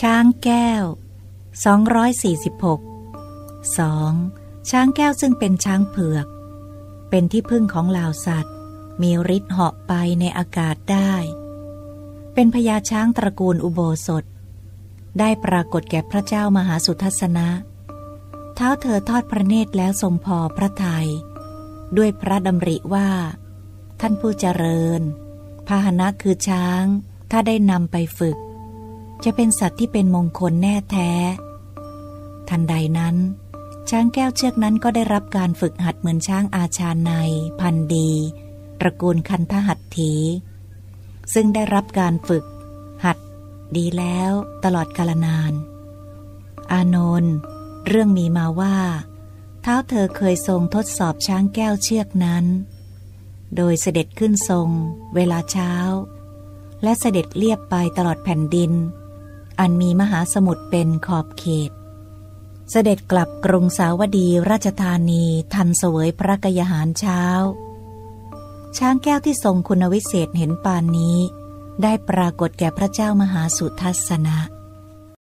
ช้างแก้ว 246 2. ช้างแก้วซึ่งเป็นช้างเผือก เป็นที่พึ่งของเหล่าสัตว์ มีฤทธิ์เหาะไปในอากาศได้ เป็นพญาช้างตระกูลอุโบสถ ได้ปรากฏแก่พระเจ้ามหาสุทัศนะ เท้าเธอทอดพระเนตรแล้วทรงพอพระทยัย ด้วยพระดำริว่า ท่านผู้เจริญ พาหนะคือช้าง ถ้าได้นำไปฝึก จะเป็นสัตว์ที่เป็นมงคลแน่แท้ ทันใดนั้น ช้างแก้วเชือกนั้นก็ได้รับการฝึกหัดเหมือนช้างอาชาใน พันดีตระกูลคันทหัตถี ซึ่งได้รับการฝึก หัด ดีแล้วตลอดกาลนาน อานนท์เรื่องมีมาว่า เท้าเธอเคยทรงทดสอบช้างแก้วเชือกนั้น โดยเสด็จขึ้นทรง เวลาเช้า และเสด็จเลียบไปตลอดแผ่นดิน อันมีมหาสมุทรเป็นขอบเขต เสด็จกลับกรุงสาวดีราชธานีทันเสวยพระกยาหารเช้า ช้างแก้วที่ทรงคุณวิเศษเห็นปานนี้ ได้ปรากฏแก่พระเจ้ามหาสุทัศนะ